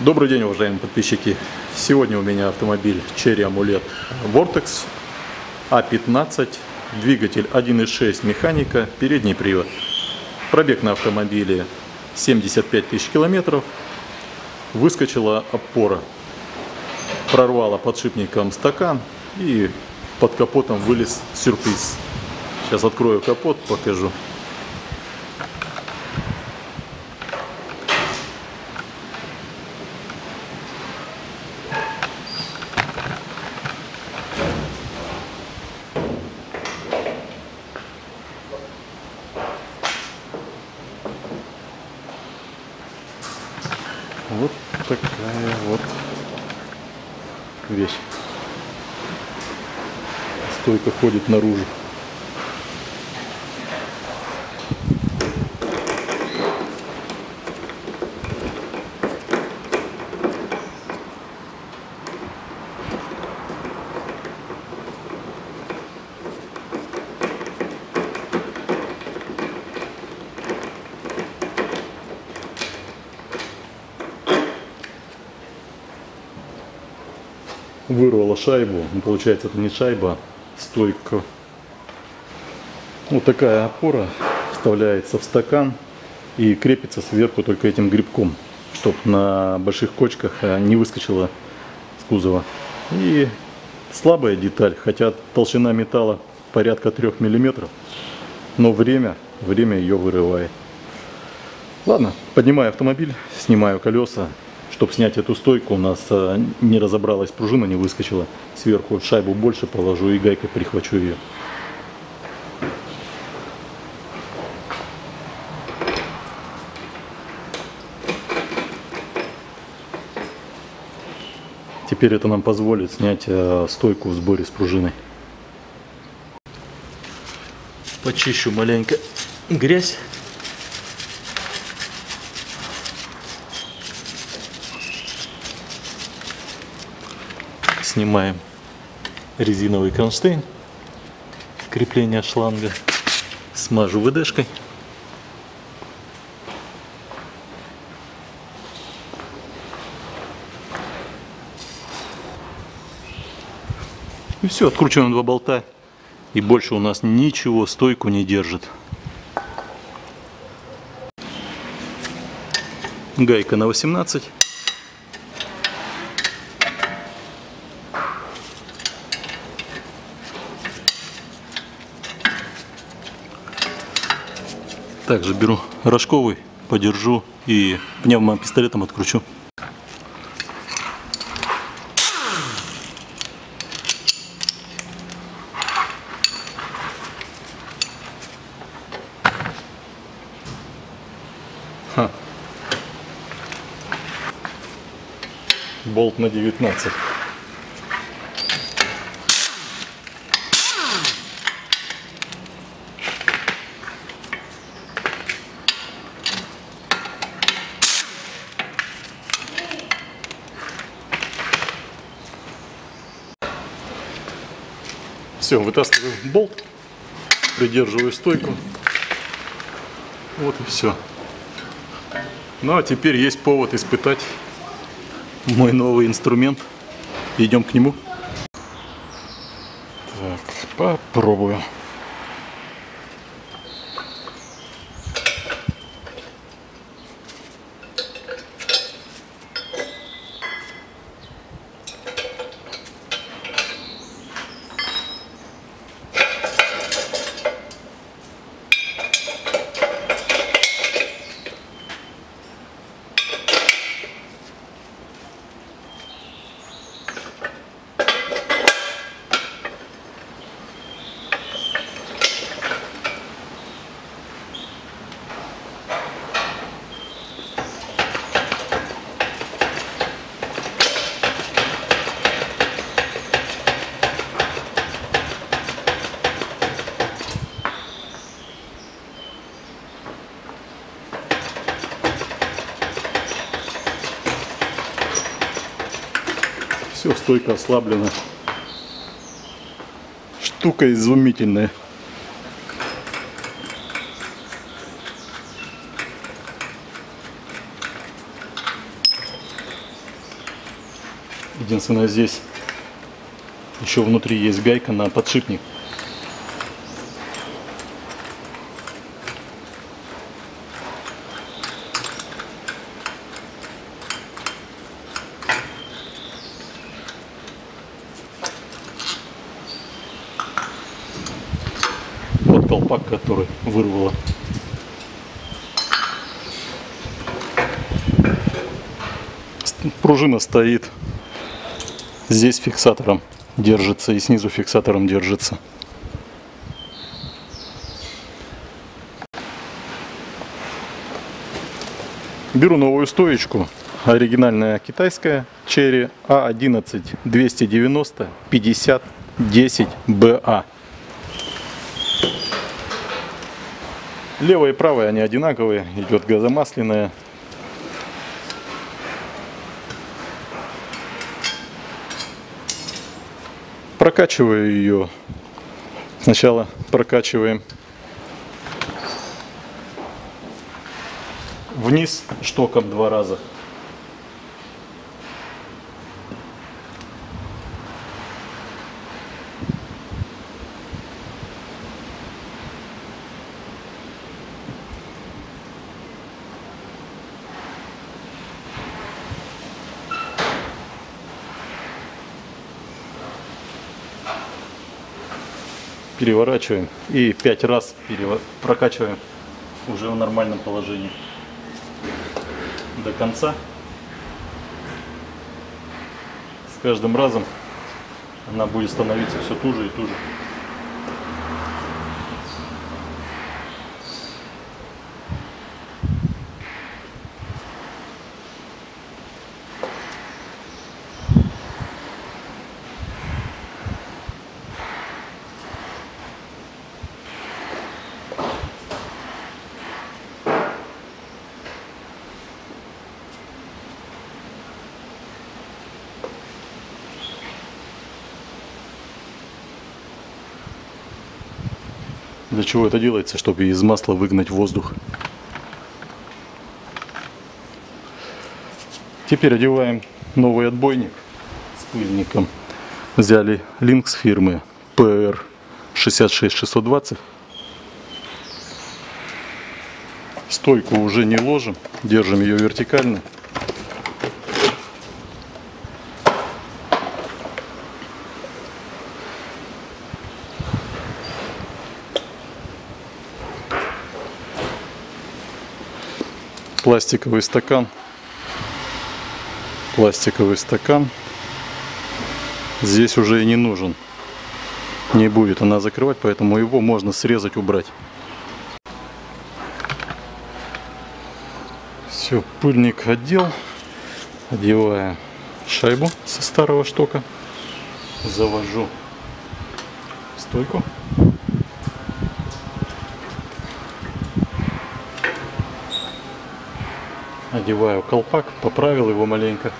Добрый день, уважаемые подписчики. Сегодня у меня автомобиль Cherry Amulet Vortex А15, двигатель 1.6 механика, передний привод. Пробег на автомобиле 75 тысяч километров. Выскочила опора, прорвала подшипником стакан и под капотом вылез сюрприз. Сейчас открою капот, покажу. Вот такая вот вещь. Стойка ходит наружу. Вырвала шайбу. Ну, получается, это не шайба, стойка. Вот такая опора вставляется в стакан и крепится сверху только этим грибком, чтобы на больших кочках э, не выскочила с кузова. И слабая деталь, хотя толщина металла порядка 3 миллиметров, но время, время ее вырывает. Ладно, поднимаю автомобиль, снимаю колеса, чтобы снять эту стойку, у нас э, не разобралась пружина, не выскочила. Сверху шайбу больше положу и гайкой прихвачу ее. Теперь это нам позволит снять э, стойку в сборе с пружиной. Почищу маленько грязь. Снимаем резиновый кронштейн, крепление шланга. Смажу ВДшкой. И все, откручиваем два болта. И больше у нас ничего стойку не держит. Гайка на 18. Также беру рожковый, подержу и пневмопистолетом откручу. Ха. Болт на 19. Все, вытаскиваю болт, придерживаю стойку. Вот и все. Ну а теперь есть повод испытать мой новый инструмент. Идем к нему. Так, попробую. Все, стойка ослаблена. Штука изумительная. Единственное, здесь еще внутри есть гайка на подшипник. Колпак, который вырвало. Пружина стоит здесь фиксатором держится и снизу фиксатором держится. Беру новую стоечку, оригинальная китайская, Cherry A11 290 50 10 BA. Левая и правая они одинаковые, идет газомасляная. Прокачиваю ее. Сначала прокачиваем вниз штоком два раза. Переворачиваем и пять раз прокачиваем уже в нормальном положении до конца. С каждым разом она будет становиться все туже и туже. Для чего это делается? Чтобы из масла выгнать воздух. Теперь одеваем новый отбойник с пыльником. Взяли Lynx фирмы PR 66620. Стойку уже не ложим, держим ее вертикально. Пластиковый стакан. Пластиковый стакан. Здесь уже и не нужен. Не будет она закрывать, поэтому его можно срезать, убрать. Все, пыльник отдел. Одеваю шайбу со старого штока. Завожу стойку. Одеваю колпак, поправил его маленько.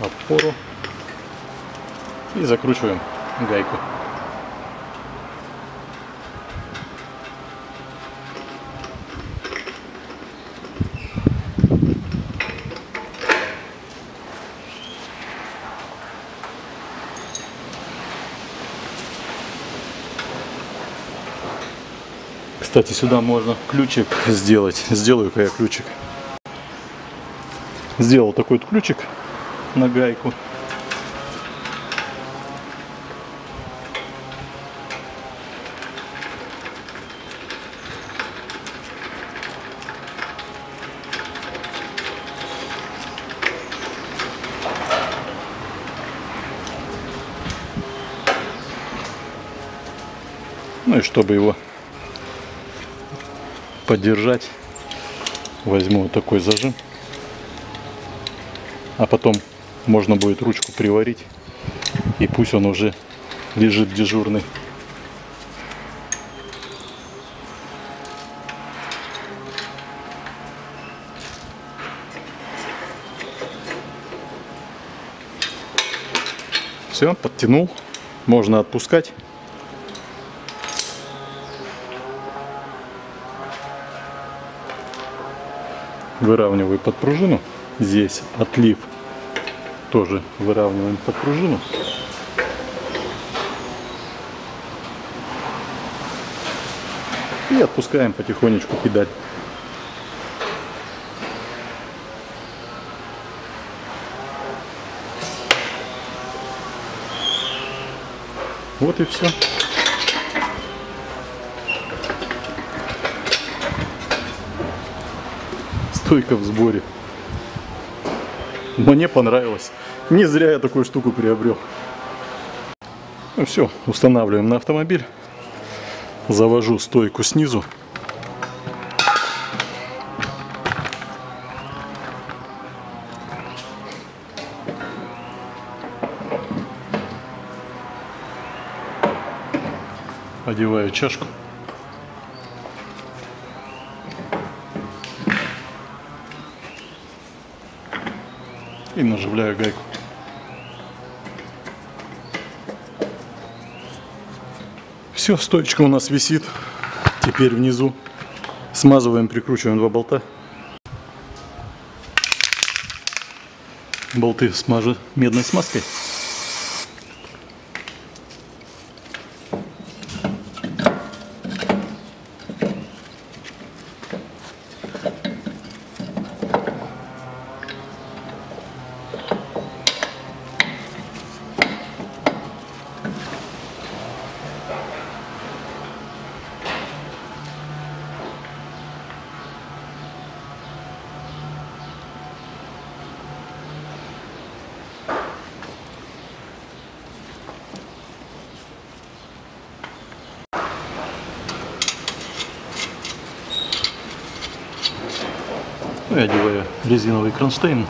Опору. И закручиваем гайку. Кстати, сюда можно ключик сделать. Сделаю-ка я ключик. Сделал такой вот ключик на гайку. Ну и чтобы его поддержать, возьму вот такой зажим. А потом можно будет ручку приварить. И пусть он уже лежит дежурный. Все, подтянул. Можно отпускать. Выравниваю под пружину. Здесь отлив тоже выравниваем под пружину. И отпускаем потихонечку педаль. Вот и все. Стойка в сборе. Мне понравилось. Не зря я такую штуку приобрел. Ну все, устанавливаем на автомобиль. Завожу стойку снизу. Одеваю чашку. И наживляю гайку. Все, стоечка у нас висит. Теперь внизу смазываем, прикручиваем два болта. Болты смажу медной смазкой. Ну и одеваю резиновый кронштейн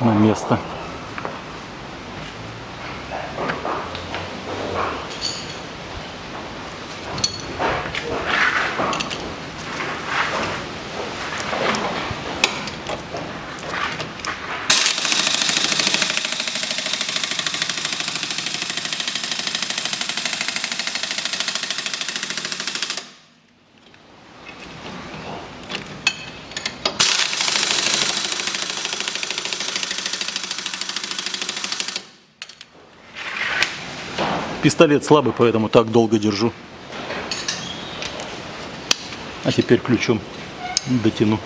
на место. Пистолет слабый, поэтому так долго держу. А теперь ключом дотяну.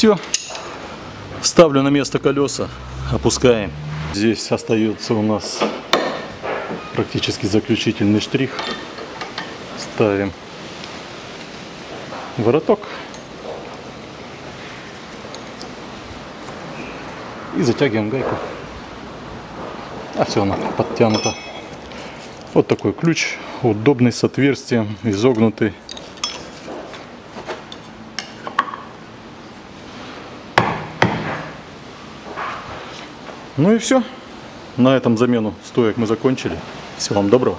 Все. Ставлю на место колеса, опускаем. Здесь остается у нас практически заключительный штрих. Ставим вороток. И затягиваем гайку. А все, она подтянута. Вот такой ключ, удобный с отверстием, изогнутый. Ну и все. На этом замену стоек мы закончили. Всего вам доброго.